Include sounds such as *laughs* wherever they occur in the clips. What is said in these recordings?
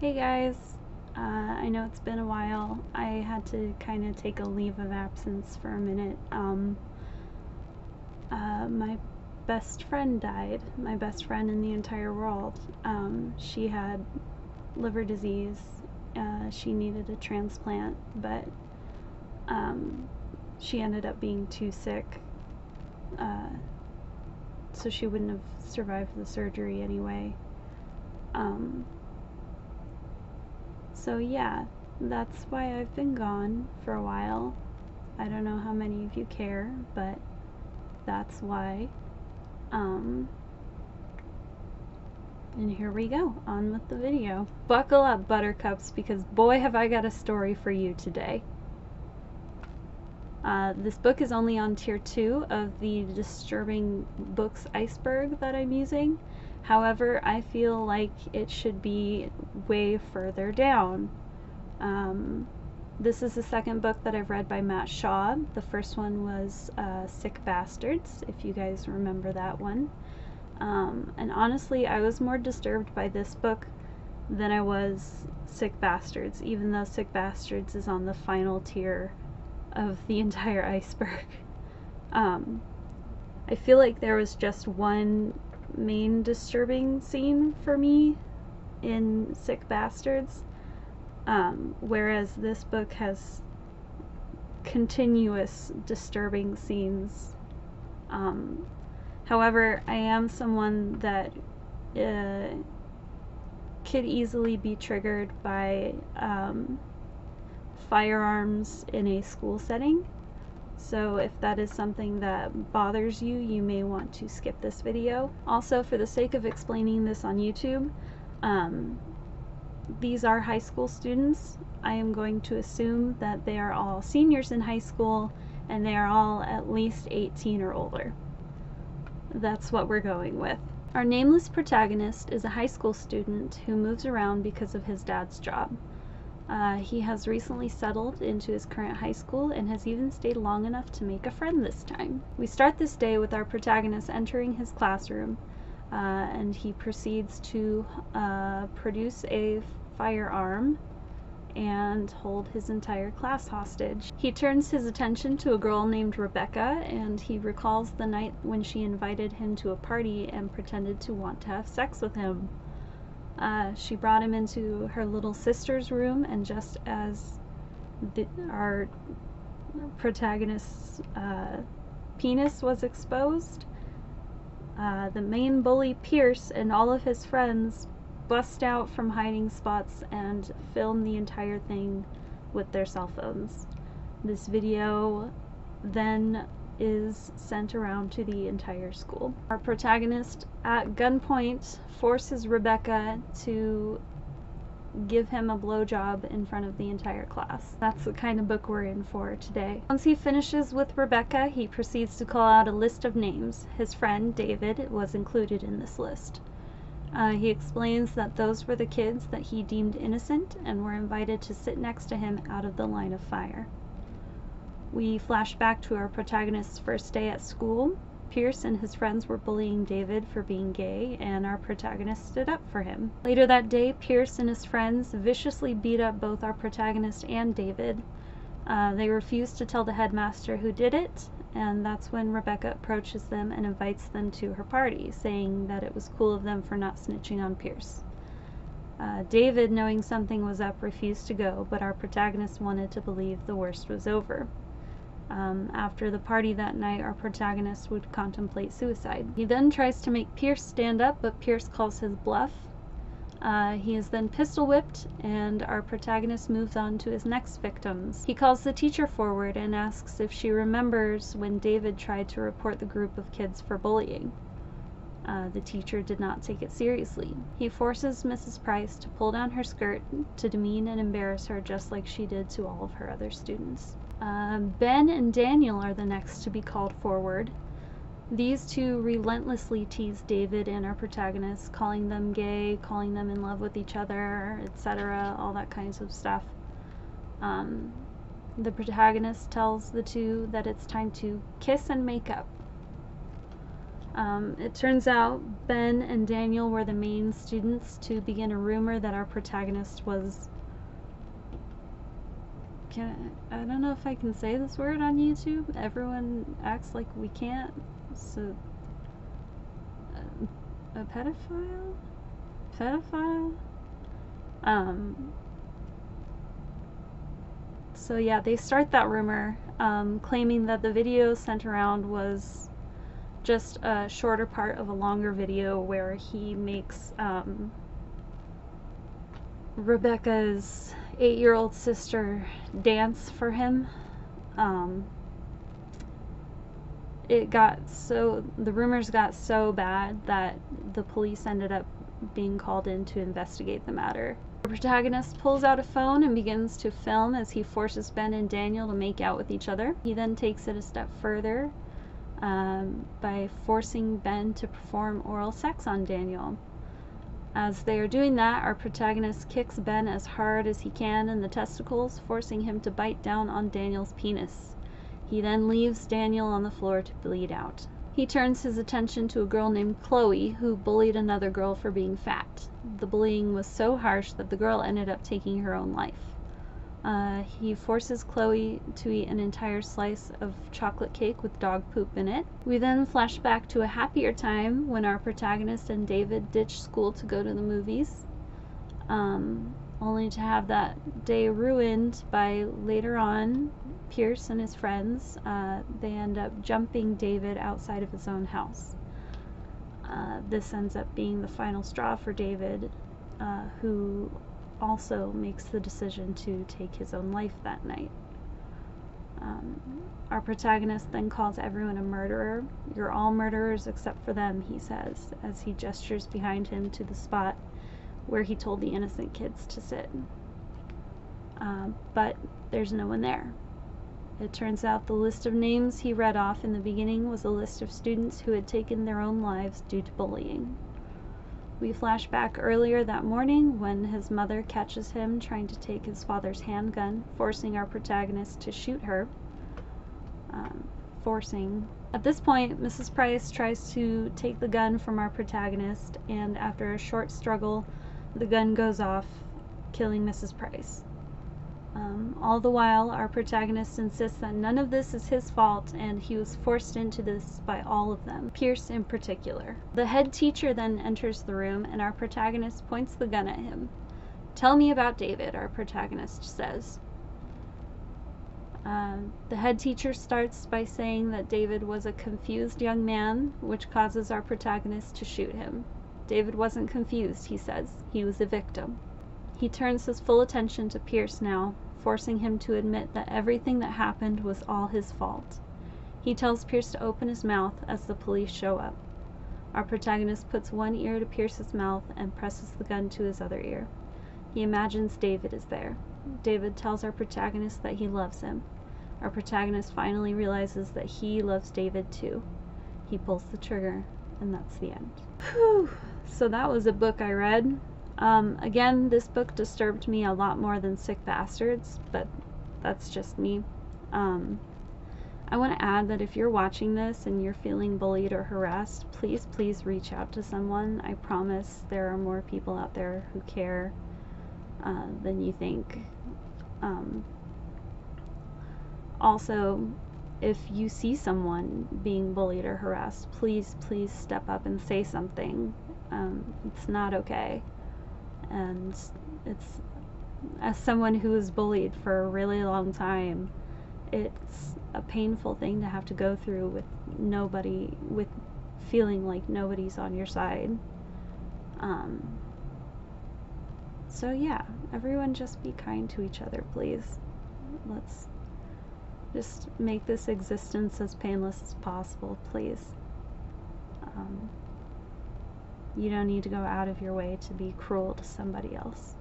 Hey guys, uh, I know it's been a while. I had to kind of take a leave of absence for a minute. Um, uh, my best friend died, my best friend in the entire world. Um, she had liver disease. Uh, she needed a transplant, but um, she ended up being too sick. Uh, so she wouldn't have survived the surgery anyway. Um, so yeah, that's why I've been gone for a while. I don't know how many of you care, but that's why. Um, and here we go, on with the video. Buckle up, Buttercups, because boy have I got a story for you today. Uh, this book is only on tier 2 of the Disturbing Books iceberg that I'm using. However, I feel like it should be way further down. Um, this is the second book that I've read by Matt Shaw. The first one was uh, Sick Bastards, if you guys remember that one. Um, and honestly, I was more disturbed by this book than I was Sick Bastards, even though Sick Bastards is on the final tier of the entire *laughs* iceberg. Um, I feel like there was just one main disturbing scene for me in Sick Bastards, um, whereas this book has continuous disturbing scenes. Um, however, I am someone that uh, could easily be triggered by um, firearms in a school setting. So if that is something that bothers you, you may want to skip this video. Also, for the sake of explaining this on YouTube, um, these are high school students. I am going to assume that they are all seniors in high school and they are all at least 18 or older. That's what we're going with. Our nameless protagonist is a high school student who moves around because of his dad's job. Uh, he has recently settled into his current high school and has even stayed long enough to make a friend this time. We start this day with our protagonist entering his classroom uh, and he proceeds to uh, produce a firearm and hold his entire class hostage. He turns his attention to a girl named Rebecca and he recalls the night when she invited him to a party and pretended to want to have sex with him. Uh, she brought him into her little sister's room, and just as the, our protagonist's uh, penis was exposed, uh, the main bully Pierce and all of his friends bust out from hiding spots and film the entire thing with their cell phones. This video then is sent around to the entire school. Our protagonist, at gunpoint, forces Rebecca to give him a blowjob in front of the entire class. That's the kind of book we're in for today. Once he finishes with Rebecca, he proceeds to call out a list of names. His friend, David, was included in this list. Uh, he explains that those were the kids that he deemed innocent and were invited to sit next to him out of the line of fire. We flash back to our protagonist's first day at school. Pierce and his friends were bullying David for being gay, and our protagonist stood up for him. Later that day, Pierce and his friends viciously beat up both our protagonist and David. Uh, they refused to tell the headmaster who did it, and that's when Rebecca approaches them and invites them to her party, saying that it was cool of them for not snitching on Pierce. Uh, David, knowing something was up, refused to go, but our protagonist wanted to believe the worst was over. Um, after the party that night, our protagonist would contemplate suicide. He then tries to make Pierce stand up, but Pierce calls his bluff. Uh, he is then pistol whipped, and our protagonist moves on to his next victims. He calls the teacher forward and asks if she remembers when David tried to report the group of kids for bullying. Uh, the teacher did not take it seriously. He forces Mrs. Price to pull down her skirt to demean and embarrass her just like she did to all of her other students. Uh, ben and Daniel are the next to be called forward. These two relentlessly tease David and our protagonist, calling them gay, calling them in love with each other, etc., all that kinds of stuff. Um, the protagonist tells the two that it's time to kiss and make up. Um, it turns out Ben and Daniel were the main students to begin a rumor that our protagonist was. Can I, I don't know if I can say this word on YouTube. Everyone acts like we can't. So, a, pedophile, pedophile. Um. So yeah, they start that rumor, um, claiming that the video sent around was just a shorter part of a longer video where he makes um, Rebecca's eight year old sister dance for him. Um, it got so, the rumors got so bad that the police ended up being called in to investigate the matter. The protagonist pulls out a phone and begins to film as he forces Ben and Daniel to make out with each other. He then takes it a step further um, by forcing Ben to perform oral sex on Daniel. As they are doing that, our protagonist kicks Ben as hard as he can in the testicles, forcing him to bite down on Daniel's penis. He then leaves Daniel on the floor to bleed out. He turns his attention to a girl named Chloe who bullied another girl for being fat. The bullying was so harsh that the girl ended up taking her own life. Uh, he forces Chloe to eat an entire slice of chocolate cake with dog poop in it. We then flash back to a happier time when our protagonist and David ditch school to go to the movies, um, only to have that day ruined by later on Pierce and his friends. Uh, they end up jumping David outside of his own house. Uh, this ends up being the final straw for David, uh, who also makes the decision to take his own life that night. Um, our protagonist then calls everyone a murderer. You're all murderers except for them, he says, as he gestures behind him to the spot where he told the innocent kids to sit. Um, but there's no one there. It turns out the list of names he read off in the beginning was a list of students who had taken their own lives due to bullying. We flash back earlier that morning when his mother catches him trying to take his father's handgun, forcing our protagonist to shoot her. Um, forcing. At this point, Mrs. Price tries to take the gun from our protagonist, and after a short struggle, the gun goes off, killing Mrs. Price. Um, all the while, our protagonist insists that none of this is his fault and he was forced into this by all of them, Pierce in particular. The head teacher then enters the room and our protagonist points the gun at him. Tell me about David, our protagonist says. Uh, the head teacher starts by saying that David was a confused young man, which causes our protagonist to shoot him. David wasn't confused, he says. He was a victim. He turns his full attention to Pierce now, forcing him to admit that everything that happened was all his fault. He tells Pierce to open his mouth as the police show up. Our protagonist puts one ear to Pierce's mouth and presses the gun to his other ear. He imagines David is there. David tells our protagonist that he loves him. Our protagonist finally realizes that he loves David too. He pulls the trigger, and that's the end. Whew. So that was a book I read. Um, again, this book disturbed me a lot more than Sick Bastards, but that's just me. Um, I want to add that if you're watching this and you're feeling bullied or harassed, please, please reach out to someone. I promise there are more people out there who care uh, than you think. Um, also, if you see someone being bullied or harassed, please, please step up and say something. Um, it's not okay and it's as someone who was bullied for a really long time it's a painful thing to have to go through with nobody with feeling like nobody's on your side. Um, so yeah everyone just be kind to each other please. Let's just make this existence as painless as possible please. Um, you don't need to go out of your way to be cruel to somebody else.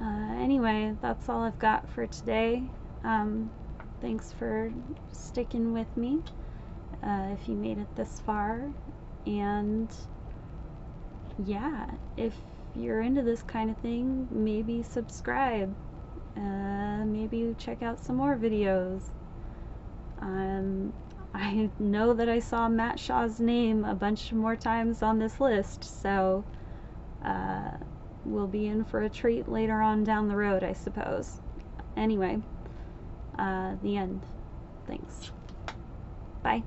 Uh, anyway, that's all I've got for today. Um, thanks for sticking with me uh, if you made it this far. And yeah, if you're into this kind of thing, maybe subscribe. Uh, maybe check out some more videos. Um, I know that I saw Matt Shaw's name a bunch more times on this list, so uh, we'll be in for a treat later on down the road, I suppose. Anyway, uh, the end. Thanks. Bye.